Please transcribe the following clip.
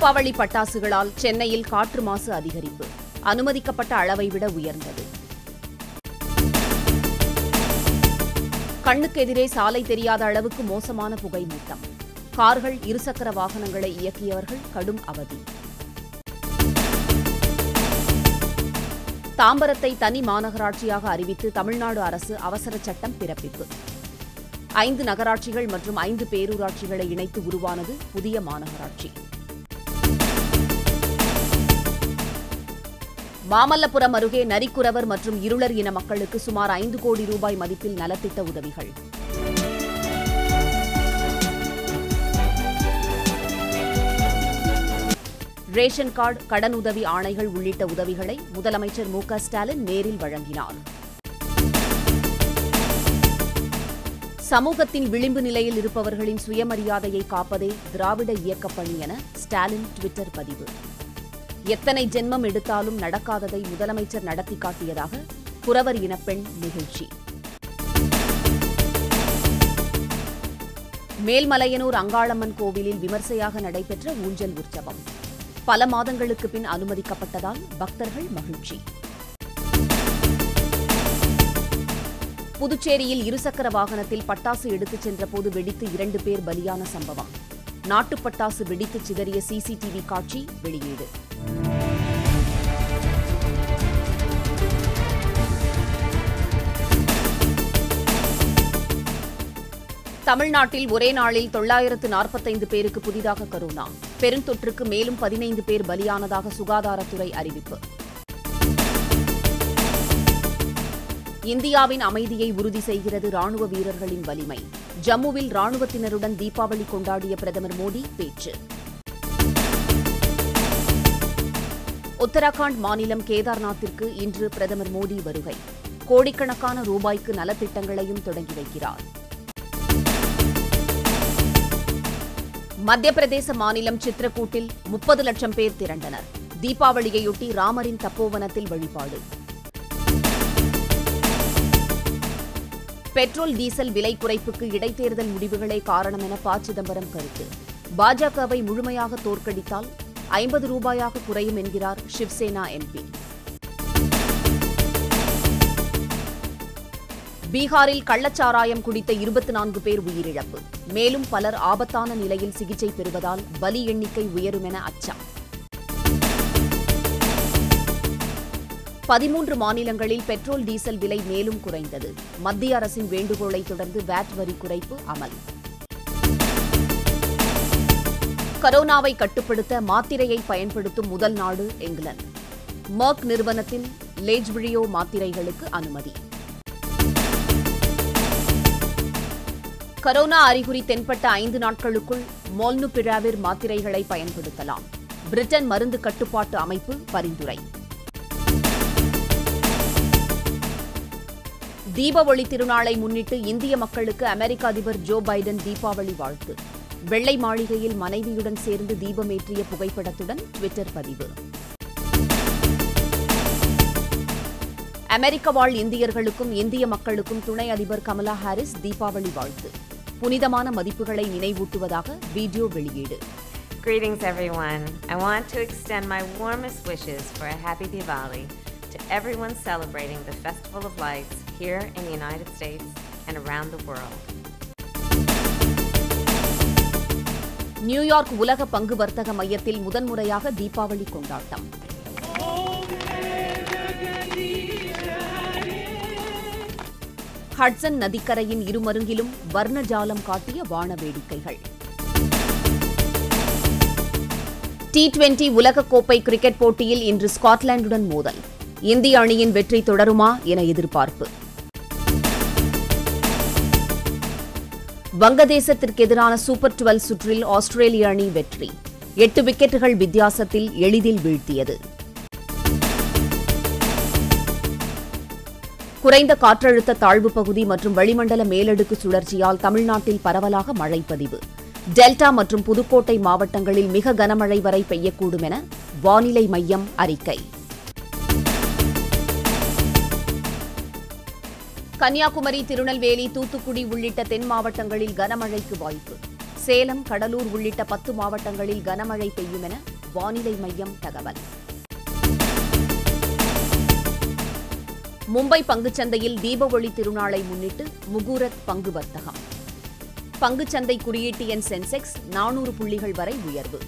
தீபாவளி பட்டாசுகளால் சென்னையில் காற்று மாசு அதிகரிப்பு. அனுமதிக்கப்பட்ட அளவை விட உயர்ந்தது. கண்ணுக்கு எதிரே சாலை தெரியாத அளவுக்கு மோசமான புகை மூட்டம். கார்கள் இருசக்கர வாகனங்களை இயக்கியவர்கள் கடும் அவதி. தாம்பரத்தை தனி மாநகராட்சியாக அறிவித்து தமிழ்நாடு அரசு அவசர சட்டம் பிறப்பிப்பு. ஐந்து நகராட்சிகள் மற்றும் ஐந்து பேரூராட்சிகளை இணைத்து உருவானது புதிய மாநகராட்சி. மாமல்லபுரம் அருகே நரிக்குறவர் மற்றும் இருளர் இன மக்களுக்கு சுமார் ஐந்து கோடி ரூபாய் மதிப்பில் நலத்திட்ட உதவிகள். ரேஷன் கார்டு கடனுதவி ஆணைகள் உள்ளிட்ட உதவிகளை முதலமைச்சர் மு க ஸ்டாலின் நேரில் வழங்கினார். சமூகத்தின் விளிம்பு நிலையில் இருப்பவர்களின் சுயமரியாதையை காப்பதே திராவிட இயக்கப் பணி என ஸ்டாலின் டுவிட்டர் பதிவு. எத்தனை ஜென்மம் எடுத்தாலும் நடக்காததை முதலமைச்சர் நடத்தி காட்டியதாக குறவர் இனப்பெண் நிகழ்ச்சி. மேல்மலையனூர் அங்காளம்மன் கோவிலில் விமர்சையாக நடைபெற்ற ஊஞ்சல் உற்சவம். பல மாதங்களுக்கு பின் அனுமதிக்கப்பட்டதால் பக்தர்கள் மகிழ்ச்சி. புதுச்சேரியில் இருசக்கர வாகனத்தில் பட்டாசு எடுத்துச் சென்றபோது வெடித்து இரண்டு பேர் பலியான சம்பவம். நாட்டுப் பட்டாசு வெடித்து சிதறிய சிசிடிவி காட்சி வெளியீடு. தமிழ்நாட்டில் ஒரே நாளில் தொள்ளாயிரத்து நாற்பத்தைந்து பேருக்கு புதிதாக கரோனா. பெருந்தொற்றுக்கு மேலும் பதினைந்து பேர் பலியானதாக சுகாதாரத்துறை அறிவிப்பு. இந்தியாவின் அமைதியை உறுதி செய்கிறது ராணுவ வீரர்களின் வலிமை. ஜம்முவில் ராணுவத்தினருடன் தீபாவளி கொண்டாடிய பிரதமர் மோடி பேச்சு. உத்தராகண்ட் மாநிலம் கேதார்நாத்திற்கு இன்று பிரதமர் மோடி வருகை. கோடிக்கணக்கான ரூபாய்க்கு நலத்திட்டங்களையும் தொடங்கி வைக்கிறார். மத்திய பிரதேச மாநிலம் சித்ரகூட்டில் முப்பது லட்சம் பேர் திரண்டனர். தீபாவளியையொட்டி ராமரின் தப்போவனத்தில் வழிபாடு. பெட்ரோல் டீசல் விலை குறைப்புக்கு இடைத்தேர்தல் முடிவுகளே காரணம் என ப. சிதம்பரம் கருத்து. பாஜகவை முழுமையாக தோற்கடித்தால் ஐம்பது ரூபாயாக குறையும் என்கிறார் சிவ்சேனா எம்பி. பீகாரில் கள்ளச்சாராயம் குடித்த இருபத்தி நான்கு பேர் உயிரிழப்பு. மேலும் பலர் ஆபத்தான நிலையில் சிகிச்சை பெறுவதால் பலி எண்ணிக்கை உயரும் என அச்சம். பதிமூன்று மாநிலங்களில் பெட்ரோல் டீசல் விலை மேலும் குறைந்தது. மத்திய அரசின் வேண்டுகோளை தொடர்ந்து வேட் வரி குறைப்பு அமல். கரோனாவை கட்டுப்படுத்த மாத்திரையை பயன்படுத்தும் முதல் நாடு இங்கிலாந்து. மர்க் நிறுவனத்தின் லேஜ்விழியோ மாத்திரைகளுக்கு அனுமதி. கரோனா அறிகுறி தென்பட்ட ஐந்து நாட்களுக்குள் மோல்னுபிராவிர் மாத்திரைகளை பயன்படுத்தலாம். பிரிட்டன் மருந்து கட்டுப்பாட்டு அமைப்பு பரிந்துரை. தீபாவளி திருநாளை முன்னிட்டு இந்திய மக்களுக்கு அமெரிக்க அதிபர் ஜோ பைடன் தீபாவளி வாழ்த்து. வெள்ளை மாளிகையில் மனைவியுடன் சேர்ந்து தீபமேற்றிய புகைப்படத்துடன் ட்விட்டர் பதிவு. அமெரிக்க வாழ் இந்தியர்களுக்கும் இந்திய மக்களுக்கும் துணை அதிபர் கமலா ஹாரிஸ் தீபாவளி வாழ்த்து. புனிதமான மதிப்புகளை நினைவூட்டுவதாக வீடியோ வெளியீடு. Greetings, everyone. I want to extend my warmest wishes for a happy Diwali to everyone celebrating the Festival of Lights here in the United States and around the world. New York உலக பங்கு வர்த்தக மையத்தில் முதன்முறையாக தீபாவளி கொண்டாட்டம். ஹட்சன் நதிக்கரையின் இருமருங்கிலும் வர்ணஜாலம் காட்டிய வான வேடிக்கைகள். டி டுவெண்டி உலகக்கோப்பை கிரிக்கெட் போட்டியில் இன்று ஸ்காட்லாந்துடன் மோதல். இந்திய அணியின் வெற்றி தொடருமா என எதிர்பார்ப்பு. வங்கதேசத்திற்கு எதிரான சூப்பர் டுவெல் சுற்றில் ஆஸ்திரேலிய அணி வெற்றி. எட்டு விக்கெட்டுகள் வித்தியாசத்தில் எளிதில் வீழ்த்தியது. குறைந்த காற்றழுத்த தாழ்வு பகுதி மற்றும் வளிமண்டல மேலடுக்கு சுழற்சியால் தமிழ்நாட்டில் பரவலாக மழை பதிவு டெல்டா மற்றும் புதுக்கோட்டை மாவட்டங்களில் மிக கனமழை வரை பெய்யக்கூடும் என வானிலை மையம் அறிக்கை. கன்னியாகுமரி திருநெல்வேலி தூத்துக்குடி உள்ளிட்ட தென் மாவட்டங்களில் கனமழைக்கு வாய்ப்பு. சேலம் கடலூர் உள்ளிட்ட பத்து மாவட்டங்களில் கனமழை பெய்யும் என வானிலை மையம் தகவல். மும்பை பங்குச்சந்தையில் தீப திருநாளை முன்னிட்டு முகூரத் பங்கு வர்த்தகம். பங்குச்சந்தை குறியீட்டு எண் சென்செக்ஸ் நானூறு புள்ளிகள் வரை உயர்வு.